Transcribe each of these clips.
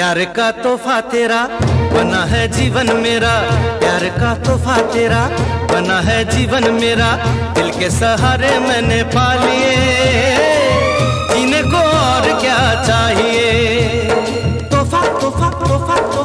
प्यार का तोहफा तेरा, बना है जीवन मेरा। प्यार का तोहफा तेरा, बना है जीवन मेरा। दिल के सहारे मैंने पा लिए। इनको और क्या चाहिए? तोहफा तोहफा तोहफा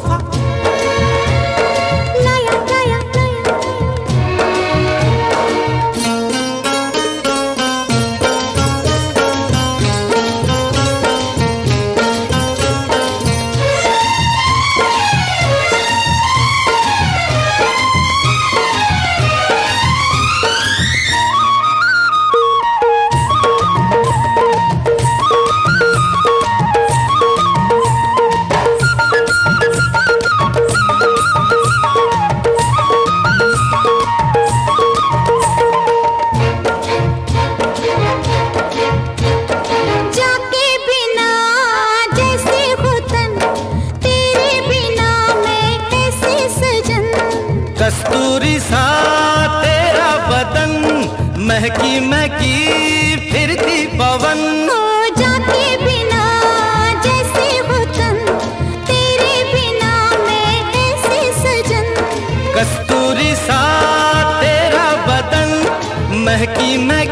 महकी महकी फिरती पवन हो बिना जैसे वतन तेरे बिना मैं सजन। कस्तूरी सा तेरा बदन महकी महकी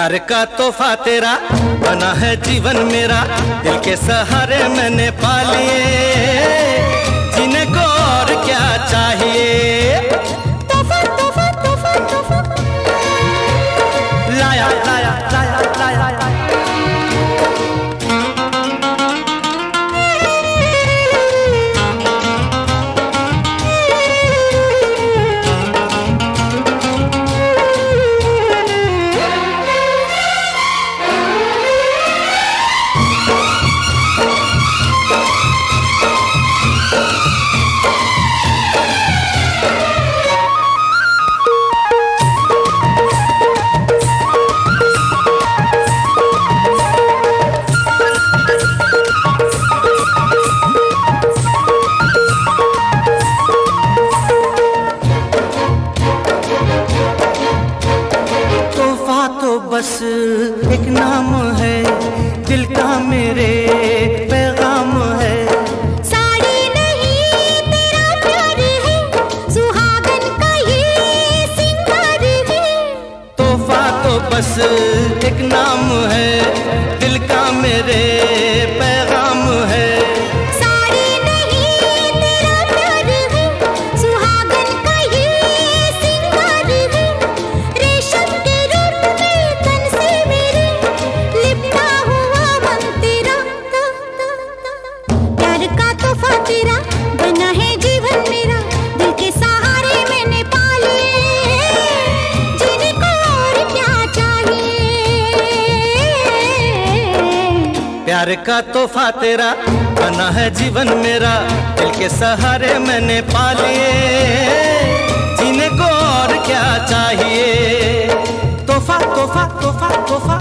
प्यार का तोहफा तेरा बना है जीवन मेरा दिल के सहारे मैंने पा लिए। को और क्या चाहिए? तोहफा। लाया लाया लाया लाया। तोहफा तो बस एक नाम है दिल का मेरे पैगाम है। प्यार का तोहफा तेरा, बना है जीवन मेरा, दिल के सहारे मैंने पा लिए। को और क्या चाहिए? तोहफा तोहफा तोहफा तोहफा।